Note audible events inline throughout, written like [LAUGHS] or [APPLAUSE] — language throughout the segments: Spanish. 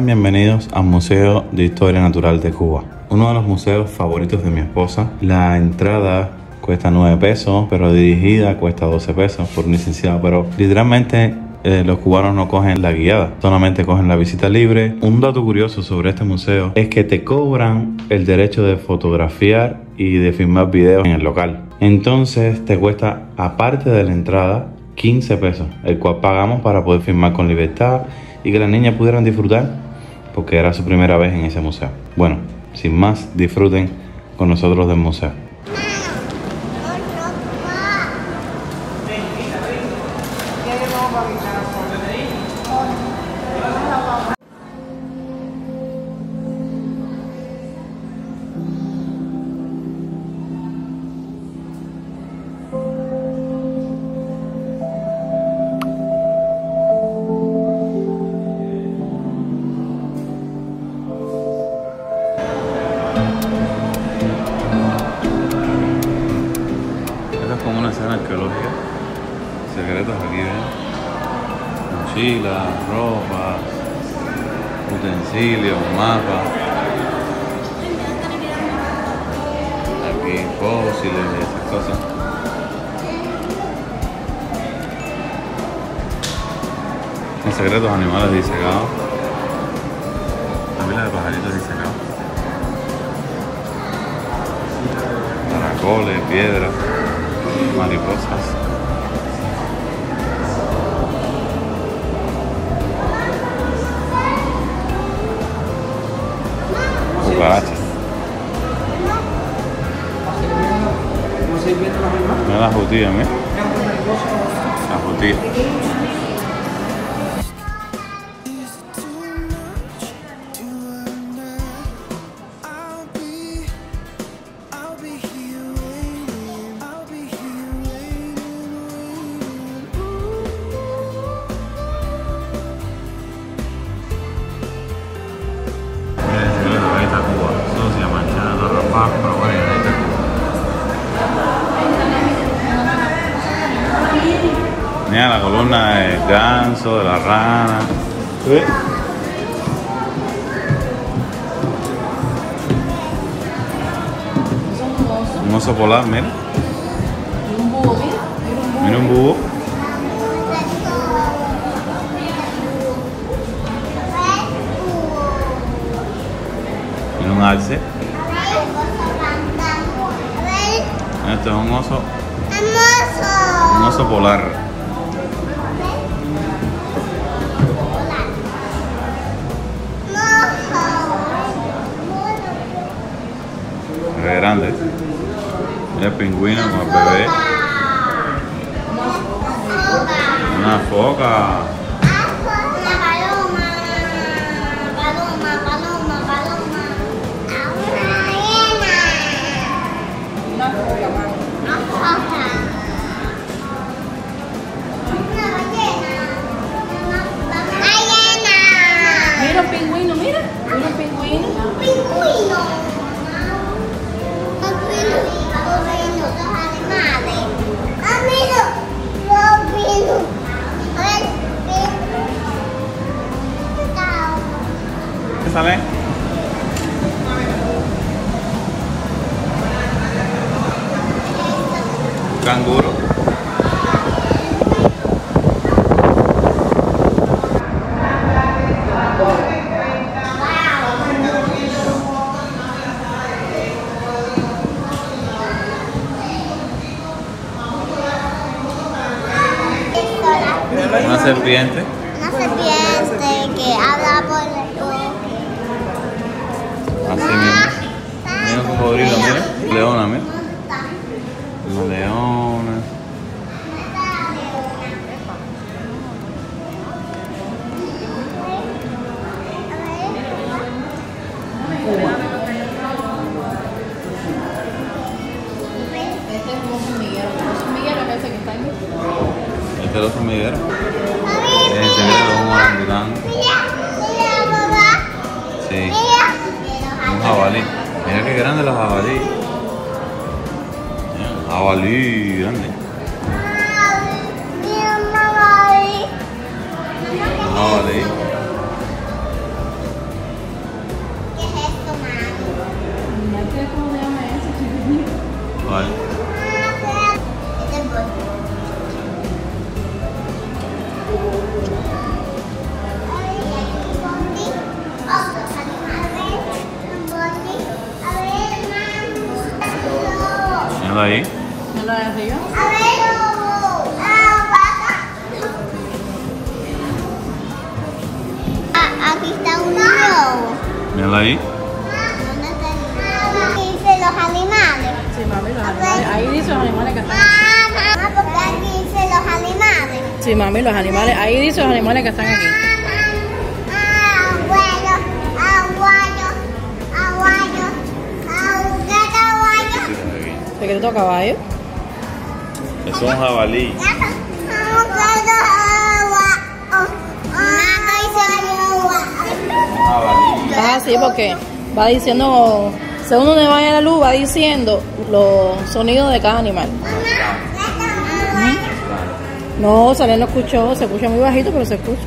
Bienvenidos al Museo de Historia Natural de Cuba, uno de los museos favoritos de mi esposa. La entrada cuesta 9 pesos, pero dirigida cuesta 12 pesos por un licenciado, pero literalmente eh, los cubanos no cogen la guiada, solamente cogen la visita libre. Un dato curioso sobre este museo es que te cobran el derecho de fotografiar y de filmar videos en el local. Entonces te cuesta, aparte de la entrada, 15 pesos, el cual pagamos para poder filmar con libertad y que las niñas pudieran disfrutar porque era su primera vez en ese museo. Bueno, sin más, disfruten con nosotros del museo. Utensilios, mapas. Aquí fósiles y esas cosas. Los secretos animales disecados. La de pajaritos disecados. Caracoles, piedras, mariposas. Las jutillas, mira. Las. Mira la columna del ganso, de la rana. ¿Ves? Un oso polar, mira. Un búho, mira. Mira un búho. Mira un búho. Mira un alce. Este es un oso, un oso polar. Pingüino con ¿Qué sale? Canguro. Una serpiente. Una serpiente que habla por el Mira un cocodrilo, mira. Leona, mira. Una leona. Este es un ese que está ahí. Este es el oso jabalí. Mira qué grande los jabalí. Jabalí grande. Jabalí. Míralo ahí. Míralo de arriba. A ver, ah, Aquí está un lobo. Míralo ahí. ¿Dónde? Aquí dice los animales. Sí, mami, los animales. Ahí dice los animales que están. Mamá, porque aquí dice los animales. Sí, mami, los animales. Ahí dice los animales que están aquí. Secreto caballo. Es un jabalí. Ah, sí, porque va diciendo, según donde vaya la luz, va diciendo los sonidos de cada animal. No, Salén no escuchó, se escucha muy bajito, pero se escucha.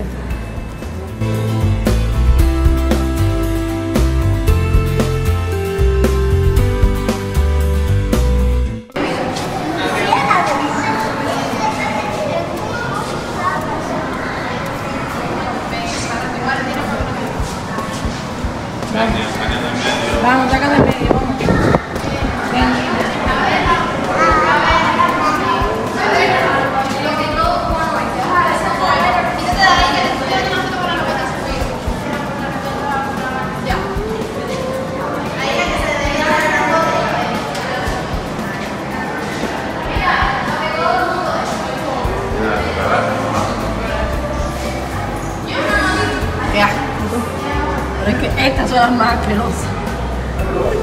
Estas son las más asquerosas.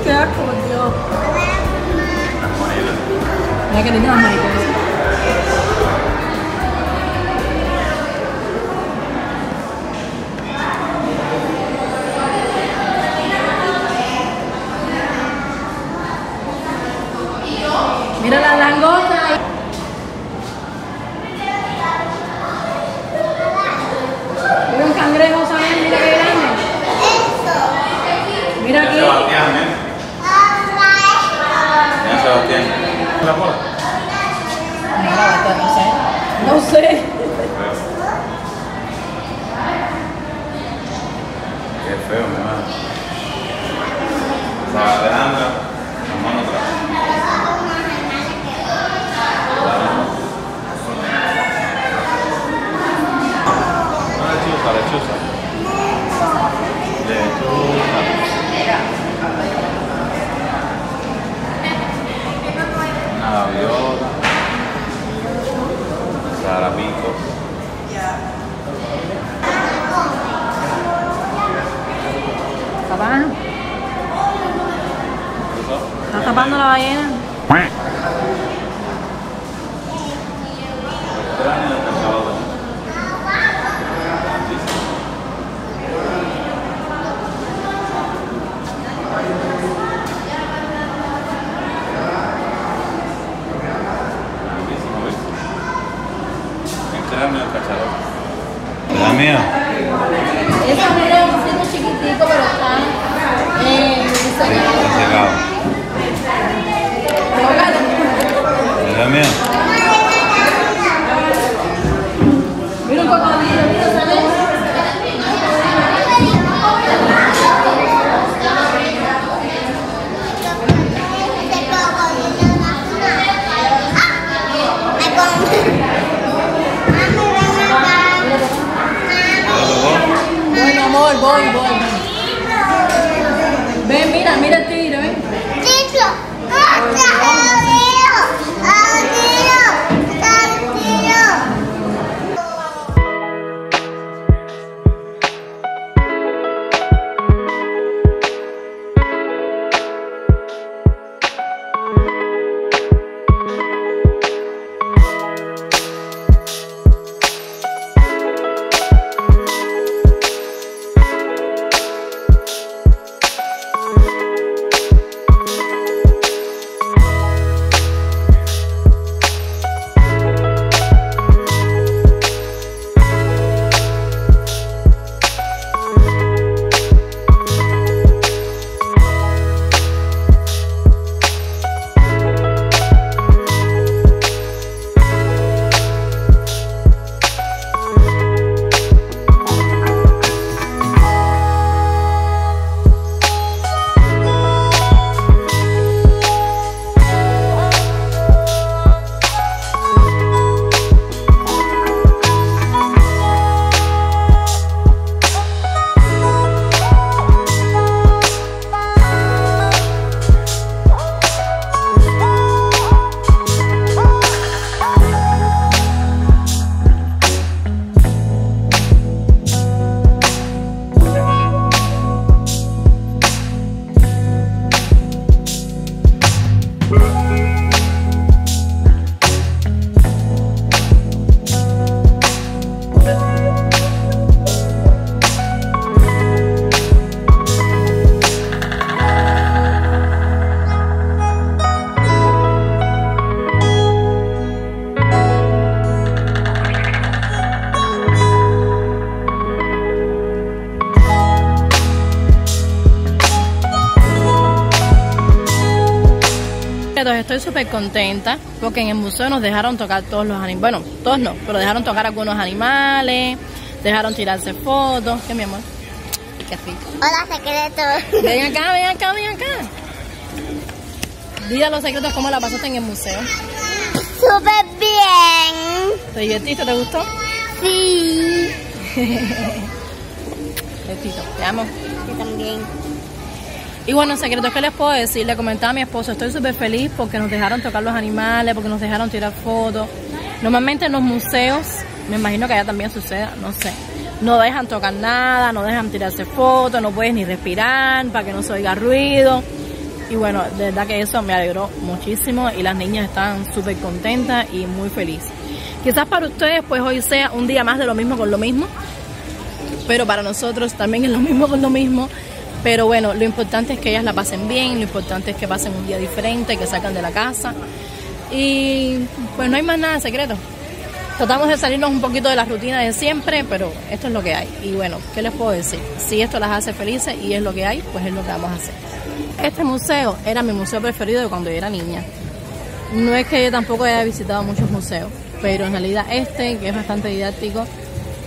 Qué asco, Dios. Mira que lindas las mariposas. Mira la langosta. Mira un cangrejo, ¿sabes? Mira qué grande. Mira aquí. Sebastián, ¿eh? La bola. No, la bata, no sé. No sé. Qué feo, mi hermano Sarapico. Papá, ¿estás tapando la ballena? Secretos, estoy súper contenta porque en el museo nos dejaron tocar todos los animales. Bueno, todos no, pero dejaron tocar algunos animales, dejaron tirarse fotos. ¿Qué, mi amor? Qué rico. Hola, secreto. [LAUGHS] Ven acá, ven acá, ven acá. Dile a los secretos cómo la pasaste en el museo. Súper bien. ¿Te divertiste? ¿Te gustó? Sí. [LAUGHS] Besito, te amo. Yo también. Y bueno, secretos, ¿qué les puedo decir? Le comentaba a mi esposo, estoy súper feliz porque nos dejaron tocar los animales, porque nos dejaron tirar fotos. Normalmente en los museos, me imagino que allá también suceda, no sé. No dejan tocar nada, no dejan tirarse fotos, no puedes ni respirar para que no se oiga ruido. Y bueno, de verdad que eso me alegró muchísimo y las niñas están súper contentas y muy felices. Quizás para ustedes pues hoy sea un día más de lo mismo con lo mismo, pero para nosotros también es lo mismo con lo mismo. Pero bueno, lo importante es que ellas la pasen bien, lo importante es que pasen un día diferente, que salgan de la casa. Y pues no hay más nada secreto. Tratamos de salirnos un poquito de la rutina de siempre, pero esto es lo que hay. Y bueno, ¿qué les puedo decir? Si esto las hace felices y es lo que hay, pues es lo que vamos a hacer. Este museo era mi museo preferido de cuando yo era niña. No es que yo tampoco haya visitado muchos museos, pero en realidad este, que es bastante didáctico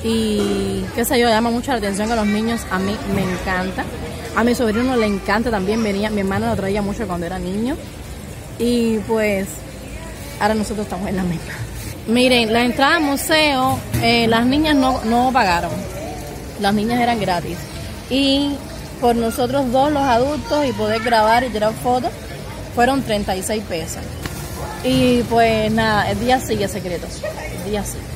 y qué sé yo, llama mucho la atención a los niños, a mí me encanta. A mi sobrino le encanta también, venía, mi hermano lo traía mucho cuando era niño. Y pues ahora nosotros estamos en la misma. Miren, la entrada al museo, eh, las niñas no, no pagaron. Las niñas eran gratis. Y por nosotros dos, los adultos, y poder grabar y tirar fotos, fueron 36 pesos. Y pues nada, el día sigue secretos. El día sigue.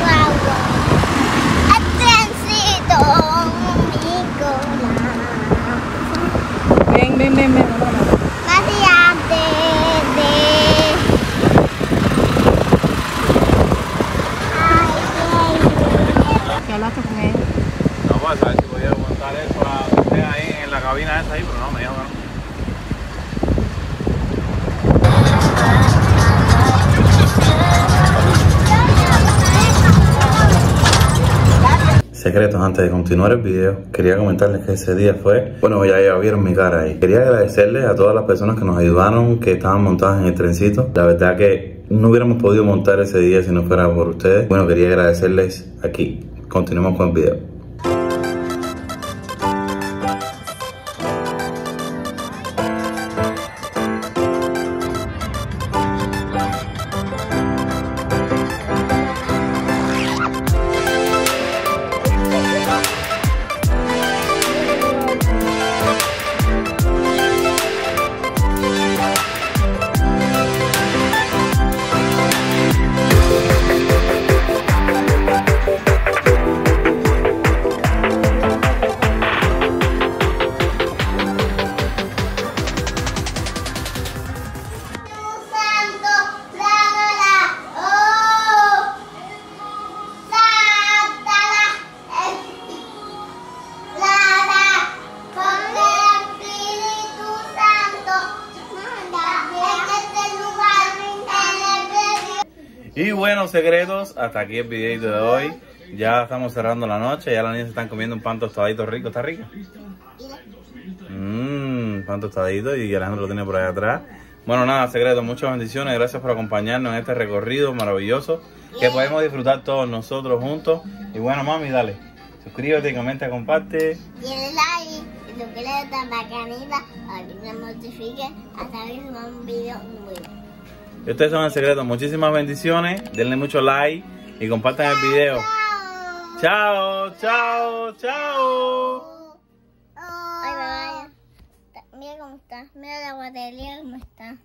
Guagua. El trencito, Nicolás. Ven, ven, ven, ven. Antes de continuar el video, quería comentarles que ese día fue, bueno, ya, ya vieron mi cara ahí. Quería agradecerles a todas las personas que nos ayudaron, que estaban montadas en el trencito. La verdad que no hubiéramos podido montar ese día si no fuera por ustedes. Bueno, quería agradecerles aquí. Continuemos con el video. Hasta aquí el videito de hoy. Ya estamos cerrando la noche, ya las niñas están comiendo un pan tostadito rico, ¿está rico? Mmm, pan tostadito y Alejandro lo tiene por ahí atrás. Bueno, nada, secretos, muchas bendiciones, gracias por acompañarnos en este recorrido maravilloso que podemos disfrutar todos nosotros juntos. Y bueno, mami, dale, suscríbete, comenta, comparte. Dale like suscríbete a la campanita para que te notifique hasta que un video nuevo. Y Ustedes son el secreto, muchísimas bendiciones, denle mucho like y compartan el video. Chao. Chao, chao. Ay. Mira cómo está. Mira la guardería cómo está.